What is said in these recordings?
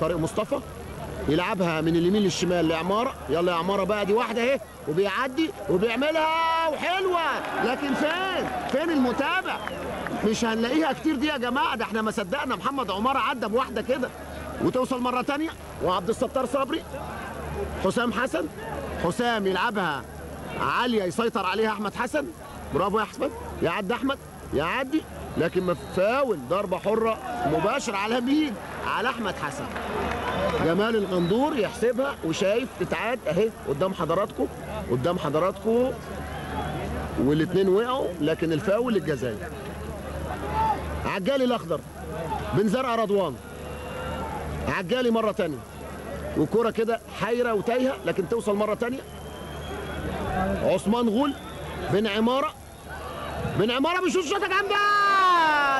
طارق مصطفى يلعبها من اليمين للشمال لعمارة. يلا يا عمارة بقى دي واحدة اهي وبيعدي وبيعملها وحلوة. لكن فين؟ فين المتابع؟ مش هنلاقيها كتير دي يا جماعة ده إحنا ما صدقنا. محمد عمارة عدى بواحدة كده. وتوصل مرة تانية وعبد الستار صبري حسام حسن. حسام يلعبها عالية يسيطر عليها أحمد حسن. برافو يا أحمد يعدي أحمد يعدي. لكن ما فاول ضربة حرة مباشر على مين على أحمد حسن. جمال الغندور يحسبها وشايف تتعاد أهي قدام حضراتكم قدام حضراتكم والاثنين وقعوا لكن الفاول للجزائر عجالي الأخضر بن زرقاء رضوان. عجالي مرة تانية. والكرة كده حيرة وتايهة لكن توصل مرة تانية. عثمان غول بن عمارة. بن عمارة بيشوط شوطة جامدة!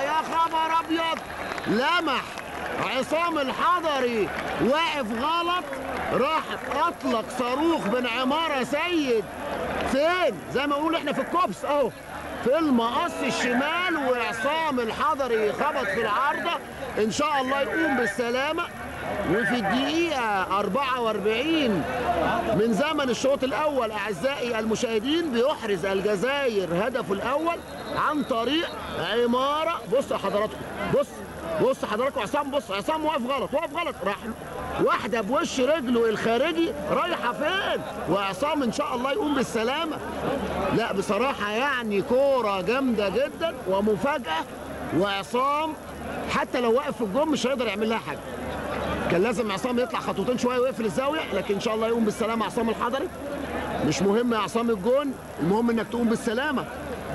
يا خبر أبيض! لمح! عصام الحضري واقف غلط راح أطلق صاروخ بن عمارة سيد. فين؟ زي ما بنقول إحنا في الكوبس أهو. في المقص الشمال وعصام الحضري خبط في العارضة. إن شاء الله يقوم بالسلامة. وفي الدقيقة 44 من زمن الشوط الأول أعزائي المشاهدين بيحرز الجزائر هدفه الأول عن طريق عمارة. بص يا حضراتكم بص. بص حضراتكم عصام بص عصام واقف غلط واقف غلط. راح واحدة بوش رجله الخارجي رايحة فين؟ وعصام إن شاء الله يقوم بالسلامة. لا بصراحة يعني كورة جامدة جدا ومفاجأة. وعصام حتى لو واقف في الجون مش هيقدر يعمل لها حاجة. كان لازم عصام يطلع خطوتين شوية ويقفل الزاوية لكن إن شاء الله يقوم بالسلامة عصام الحضري. مش مهم يا عصام الجون المهم إنك تقوم بالسلامة.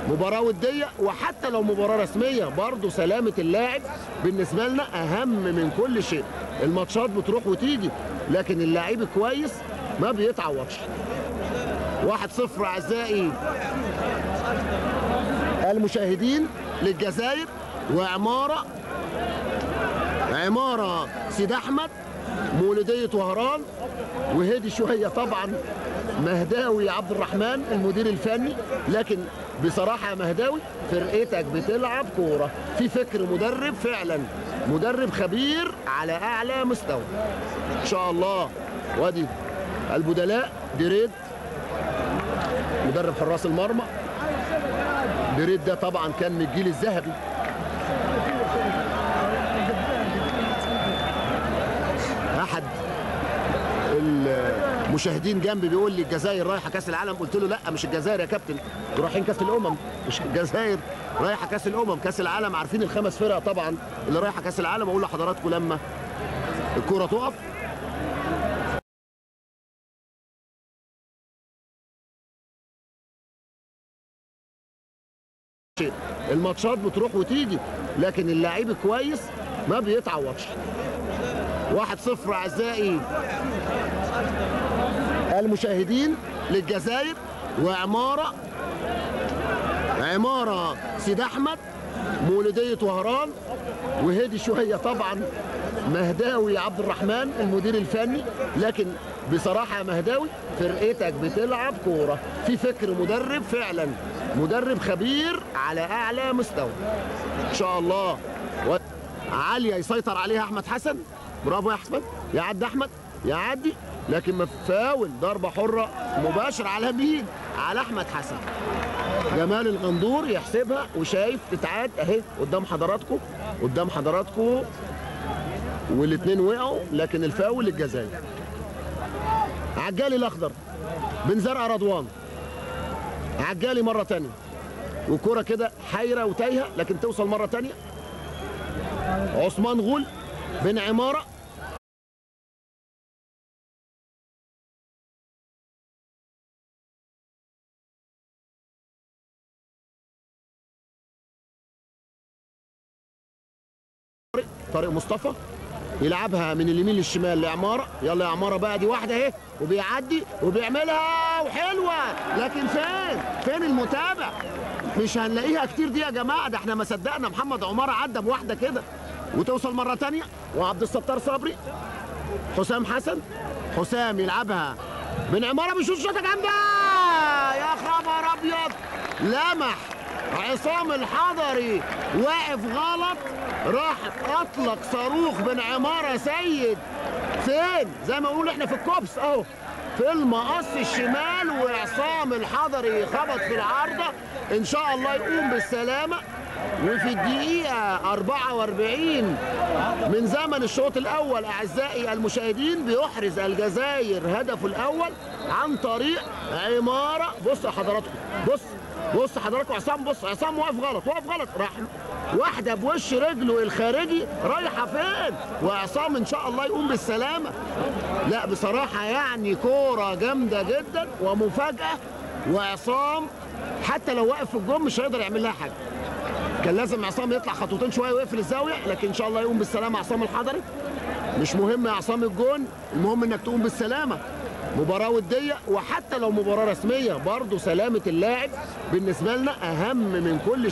مباراة ودية وحتى لو مباراة رسمية برضه سلامة اللاعب بالنسبة لنا أهم من كل شيء. الماتشات بتروح وتيجي لكن اللاعب كويس ما بيتعوضش. واحد صفر أعزائي المشاهدين للجزائر وعمارة عمارة سيد أحمد مولودية وهران وهدي شوية طبعا مهداوي عبد الرحمن المدير الفني لكن بصراحة يا مهداوي فرقتك بتلعب كورة. في فكر مدرب فعلا مدرب خبير على أعلى مستوى. إن شاء الله. وادي البدلاء دريد. مدرب حراس المرمى. دريد ده طبعا كان من الجيل الذهبي. أحد المشاهدين جنبي بيقول لي الجزائر رايحة كأس العالم. قلت له لا مش الجزائر يا كابتن. رايحين كأس الأمم. مش الجزائر. رايحة كأس الأمم كأس العالم. عارفين الخمس فرق طبعا اللي رايحة كأس العالم. أقول لحضراتكم لما الكره تقف. الماتشات بتروح وتيجي لكن اللاعب كويس ما بيتعوضش. واحد صفر أعزائي المشاهدين للجزائر وعمارة عمارة سيد أحمد مولودية وهران وهدي شوية طبعا مهداوي عبد الرحمن المدير الفني لكن بصراحة مهداوي فرقتك بتلعب كورة. في فكر مدرب فعلا مدرب خبير على أعلى مستوى. إن شاء الله. و... عالية يسيطر عليها أحمد حسن. برافو يا أحمد. يعدي أحمد. يعدي لكن ما فاول ضربة حرة مباشر على مين؟ على أحمد حسن. جمال الغندور يحسبها وشايف تتعاد أهي قدام حضراتكم قدام حضراتكم والاثنين وقعوا لكن الفاول للجزائر عجالي الأخضر بن زرقاء رضوان. عجالي مرة تانية. والكره كده حيرة وتايهة لكن توصل مرة تانية. عثمان غول بن عمارة طارق مصطفى يلعبها من اليمين للشمال لعمارة. يلا يا عمارة بقى دي واحدة اهي وبيعدي وبيعملها وحلوة. لكن فين؟ فين المتابع؟ مش هنلاقيها كتير دي يا جماعة ده إحنا ما صدقنا محمد عمارة عدى بواحدة كده. وتوصل مرة تانية وعبد الستار صبري حسام حسن حسام يلعبها من عمارة بيشوط شوطة جامدة. يا خبر أبيض! لمح عصام الحضري. واقف غلط راح أطلق صاروخ بن عمارة سيد. فين؟ زي ما بنقول إحنا في الكوبس أهو. في المقص الشمال وعصام الحضري خبط في العارضة. إن شاء الله يقوم بالسلامة. وفي الدقيقة 44 من زمن الشوط الأول أعزائي المشاهدين بيحرز الجزائر هدفه الأول عن طريق عمارة. بص حضراتكم بص بص حضراتكم عصام بص عصام واقف غلط واقف غلط. راح واحدة بوش رجله الخارجي رايحة فين؟ وعصام إن شاء الله يقوم بالسلامة. لا بصراحة يعني كورة جامدة جدا ومفاجأة وعصام حتى لو واقف في الجون مش هيقدر يعمل لها حاجة. كان لازم عصام يطلع خطوتين شوية ويقفل الزاوية لكن إن شاء الله يقوم بالسلامة عصام الحضري. مش مهم يا عصام الجون المهم إنك تقوم بالسلامة. مباراة ودية وحتى لو مباراة رسمية برضه سلامة اللاعب بالنسبة لنا أهم من كل شيء